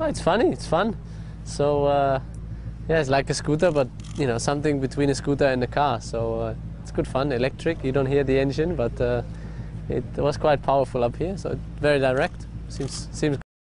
Oh, it's funny. It's fun. So uh, yeah, it's like a scooter, but you know something between a scooter and a car. So uh, it's good fun. Electric. You don't hear the engine, but uh, it was quite powerful up here. So very direct. Seems seems